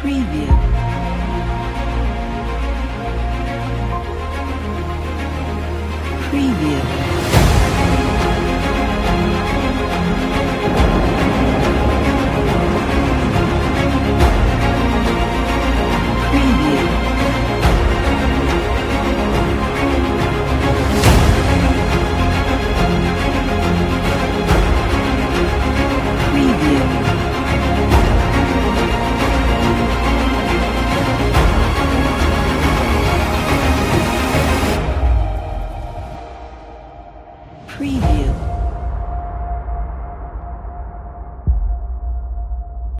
Preview. Preview. preview.